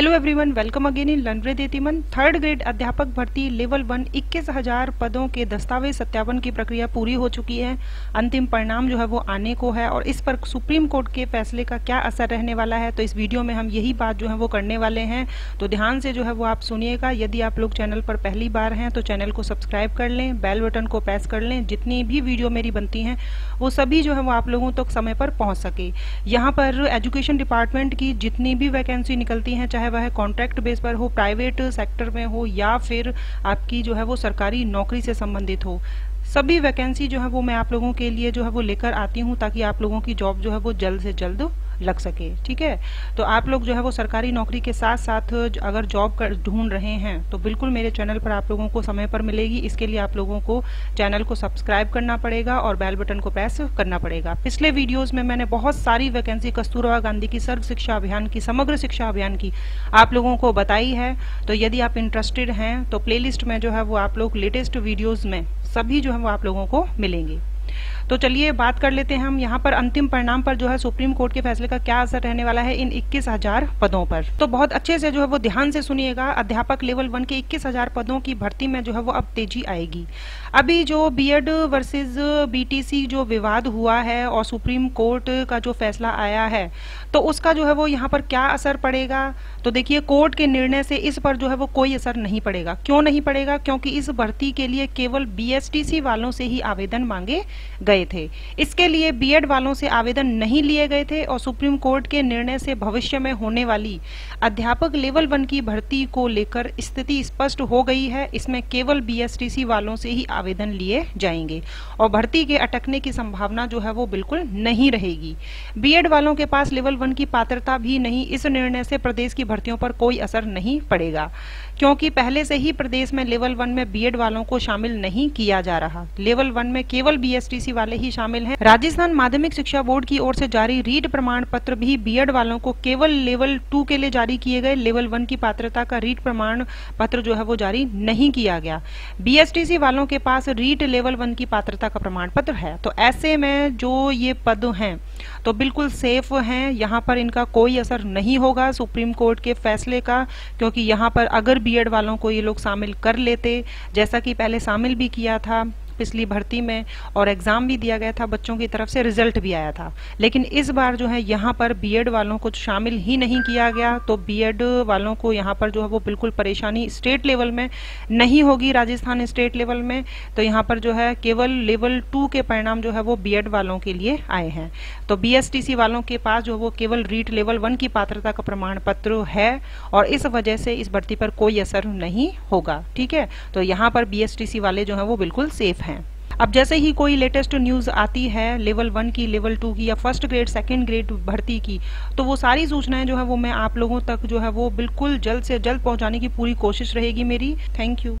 Hello everyone welcome again in लंड्रे देतीमन third grade अध्यापक भर्ती लेवल वन इक्कीस हज़ार पदों के दस्तावेज़ सत्यापन की प्रक्रिया पूरी हो चुकी है। अंतिम परिणाम जो है वो आने को है और इस पर सुप्रीम कोर्ट के फैसले का क्या असर रहने वाला है तो इस वीडियो में हम यही बात जो है वो करने वाले हैं। तो ध्यान से जो है वो आप सुनिएगा। यदि आप लोग चैनल पर पहली बार हैं तो चैनल को सब्सक्राइब कर लें, बेल बटन को प्रेस कर लें। जितनी भी वीडियो मेरी बनती हैं, वो सभी जो है वो आप लोगों तक समय पर पहुँच सके। यहाँ पर एजुकेशन डिपार्टमेंट की जितनी भी वैकेंसी निकलती हैं, चाहे वह कॉन्ट्रैक्ट बेस पर हो प्राइवेट सेक्टर में हो, या फिर आपकी जो है वो सरकारी नौकरी से संबंधित हो। सभी वैकेंसी जो है वो मैं आप लोगों के लिए जो है वो लेकर आती हूँ ताकि आप लोगों की जॉब जो है वो जल्द से जल्द लग सके, ठीक है? तो आप लोग जो है वो सरकारी नौकरी के साथ साथ अगर जॉब ढूंढ रहे हैं तो बिल्कुल मेरे चैनल पर आप लोगों को समय पर मिलेगी। इसके लिए आप लोगों को चैनल को सब्सक्राइब करना पड़ेगा और बेल बटन को प्रेस करना पड़ेगा। पिछले वीडियोज़ में मैंने बहुत सारी वैकेंसी कस्तूरबा गांधी की सर्व शिक्षा अभियान की, समग्र शिक्षा अभियान की आप लोगों को बताई है। तो यदि आप इंटरेस्टेड हैं तो प्ले में जो है वो आप लोग लेटेस्ट वीडियोज़ में सभी जो है वो आप लोगों को मिलेंगे। तो चलिए बात कर लेते हैं हम। यहाँ पर अंतिम परिणाम पर जो है सुप्रीम कोर्ट के फैसले का क्या असर रहने वाला है इन इक्कीस हज़ार पदों पर। तो बहुत अच्छे से जो है वो ध्यान से सुनिएगा, अध्यापक लेवल वन के इक्कीस हज़ार पदों की भर्ती में जो है वो अब तेज़ी आएगी। अभी जो बीएड वर्सेस बीटीसी जो विवाद हुआ है और सुप्रीम कोर्ट का जो फैसला आया है तो उसका जो है वो यहाँ पर क्या असर पड़ेगा? तो देखिए, कोर्ट के निर्णय से इस पर जो है वो कोई असर नहीं पड़ेगा। क्यों नहीं पड़ेगा? क्योंकि इस भर्ती के लिए केवल बीएसटीसी वालों से ही आवेदन मांगे गए थे। इसके लिए बीएड वालों से आवेदन नहीं लिए गए थे और सुप्रीम कोर्ट के निर्णय से भविष्य में होने वाली अध्यापक लेवल वन की भर्ती को लेकर स्थिति स्पष्ट हो गई है। इसमें केवल बीएसटीसी वालों से ही आवेदन लिए जाएँगे और भर्ती के अटकने की संभावना जो है वो बिल्कुल नहीं रहेगी। बीएड वालों के पास लेवल वन की पात्रता भी नहीं, इस निर्णय से प्रदेश की भर्तियों पर कोई असर नहीं पड़ेगा, क्योंकि पहले से ही प्रदेश में लेवल वन में बीएड वालों को शामिल नहीं किया जा रहा। लेवल वन में केवल बीएसटीसी वाले ही शामिल हैं। राजस्थान माध्यमिक शिक्षा बोर्ड की ओर से जारी रीड प्रमाण पत्र भी बीएड वालों को केवल लेवल टू के लिए जारी किए गए। लेवल वन की पात्रता का रीड प्रमाण पत्र जो है वो जारी नहीं किया गया। बीएसटीसी वालों के पास रीड लेवल वन की पात्रता का प्रमाण पत्र है। तो ऐसे में जो ये पद हैं तो बिल्कुल सेफ़ हैं। यहाँ पर इनका कोई असर नहीं होगा सुप्रीम कोर्ट के फैसले का, क्योंकि यहाँ पर अगर बीएड वालों को ये लोग शामिल कर लेते, जैसा कि पहले शामिल भी किया था पिछली भर्ती में और एग्ज़ाम भी दिया गया था, बच्चों की तरफ़ से रिज़ल्ट भी आया था। लेकिन इस बार जो है, यहाँ पर बीएड वालों को शामिल ही नहीं किया गया। तो बीएड वालों को यहाँ पर जो है, वो बिल्कुल परेशानी स्टेट लेवल में नहीं होगी, राजस्थान स्टेट लेवल में। तो यहाँ पर जो है, केवल लेवल टू के परिणाम जो है, वो बी वालों के लिए आए हैं। तो बीएसटीसी वालों के पास जो वो केवल रीट लेवल वन की पात्रता का प्रमाण पत्र है और इस वजह से इस भर्ती पर कोई असर नहीं होगा। ठीक है? तो यहाँ पर बीएसटीसी वाले जो है, वो बिल्कुल सेफ़ है। अब जैसे ही कोई लेटेस्ट न्यूज़ आती है लेवल वन की लेवल टू की या फ़र्स्ट ग्रेड सेकेंड ग्रेड भर्ती की तो वो सारी सूचनाएँ जो है वो मैं आप लोगों तक जो है वो बिल्कुल जल्द से जल्द पहुँचाने की पूरी कोशिश रहेगी मेरी। Thank you